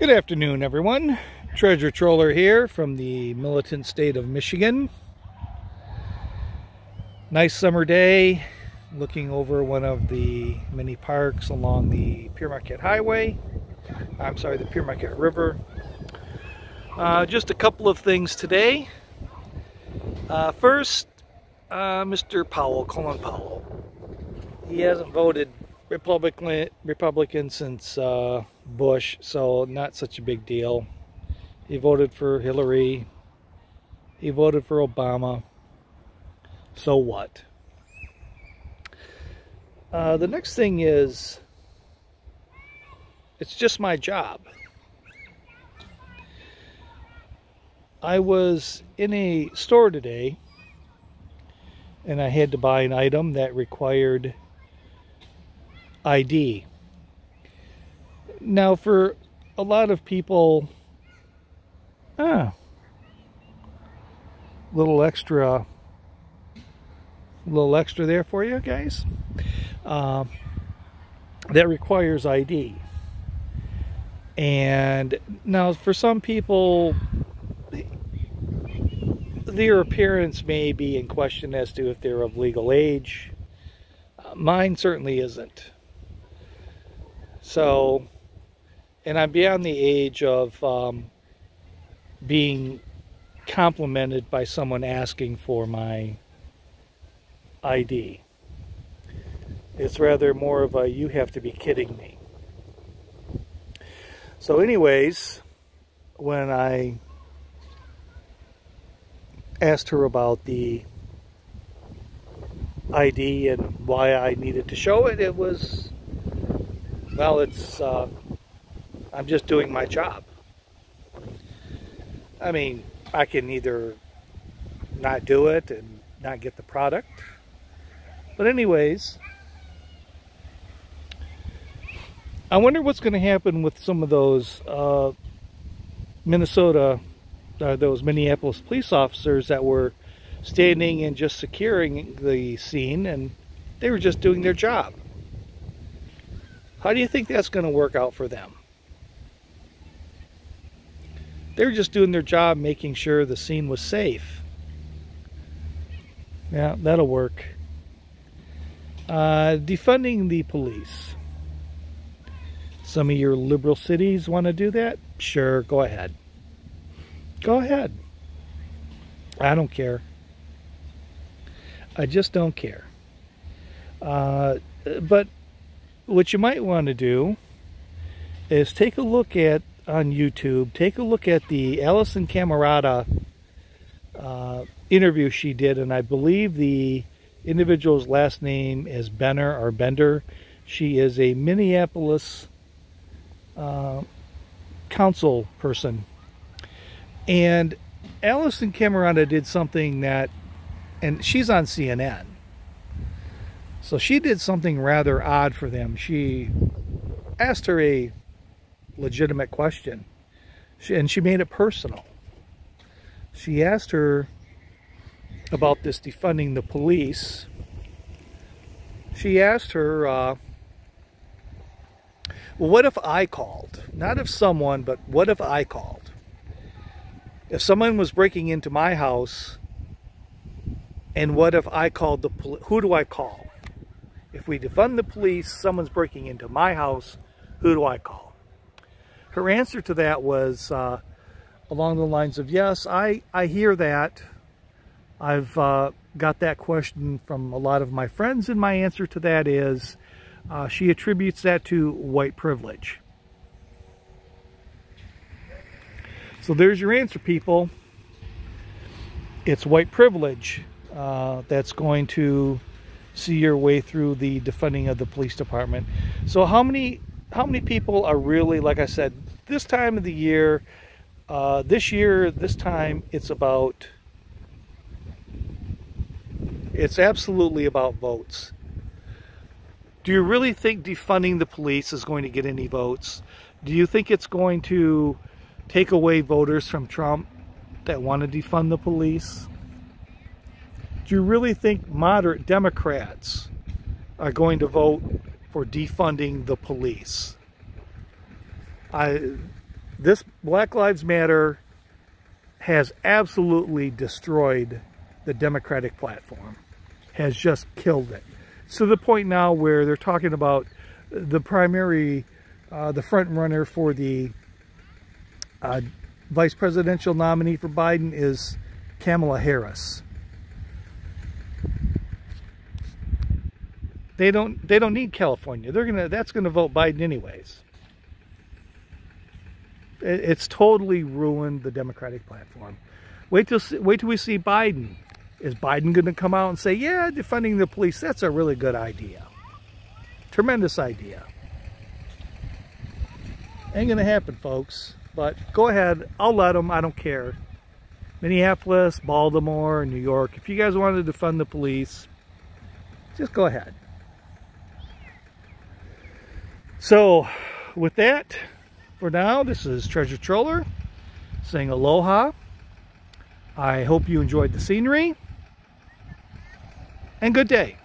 Good afternoon, everyone. Treasure Troller here from the militant state of Michigan. Nice summer day, looking over one of the many parks along the Pere Marquette Highway. I'm sorry, the Pere Marquette River. Uh, just a couple of things today. Uh, first, uh, Mr. Powell, Colin Powell. He hasn't voted Republican Republican since uh, Bush, so not such a big deal. He voted for Hillary. He voted for Obama. So what? Uh, the next thing is, it's just my job. I was in a store today and I had to buy an item that required ID. Now, for a lot of people, ah, little extra, little extra there for you guys. Uh, that requires ID. And now, for some people, their appearance may be in question as to if they're of legal age. Uh, mine certainly isn't. So, and I'm beyond the age of um, being complimented by someone asking for my ID. It's rather more of a, you have to be kidding me. So anyways, when I asked her about the ID and why I needed to show it, it was well, it's, uh, I'm just doing my job. I mean, I can either not do it and not get the product. But anyways, I wonder what's going to happen with some of those uh, Minnesota, uh, those Minneapolis police officers that were standing and just securing the scene and they were just doing their job. How do you think that's going to work out for them? They're just doing their job making sure the scene was safe. Yeah, that'll work. Uh, defunding the police. Some of your liberal cities want to do that? Sure, go ahead. Go ahead. I don't care. I just don't care. Uh, but what you might want to do is take a look at on YouTube, take a look at the Alisyn Camerota uh, interview she did, and I believe the individual's last name is Benner or Bender. She is a Minneapolis uh, council person. And Alisyn Camerota did something that, and she's on CNN. So she did something rather odd for them. She asked her a legitimate question, she, and she made it personal. She asked her about this defunding the police. She asked her, uh, well, what if I called? Not if someone, but what if I called? If someone was breaking into my house, and what if I called the police? Who do I call? If we defund the police, someone's breaking into my house, who do I call? Her answer to that was uh, along the lines of, yes, I, I hear that. I've uh, got that question from a lot of my friends, and my answer to that is uh, she attributes that to white privilege. So there's your answer, people. It's white privilege uh, that's going to see your way through the defunding of the police department. So how many how many people are really, like I said, this time of the year, uh, this year, this time, it's about, it's absolutely about votes. Do you really think defunding the police is going to get any votes? Do you think it's going to take away voters from Trump that want to defund the police? Do you really think moderate Democrats are going to vote for defunding the police? I, This Black Lives Matter has absolutely destroyed the Democratic platform, has just killed it. To the point now where they're talking about the primary, uh, the front runner for the uh, vice presidential nominee for Biden is Kamala Harris. They don't they don't need California. They're gonna that's gonna vote Biden anyways. It's totally ruined the Democratic platform. Wait till wait till we see Biden. Is Biden going to come out and say, "Yeah, defunding the police that's a really good idea, tremendous idea"? Ain't going to happen, folks. But go ahead. I'll let them. I don't care. Minneapolis, Baltimore, New York. If you guys wanted to defund the police, just go ahead. So, with that, for now, this is Treasure Troller saying aloha. I hope you enjoyed the scenery. And good day.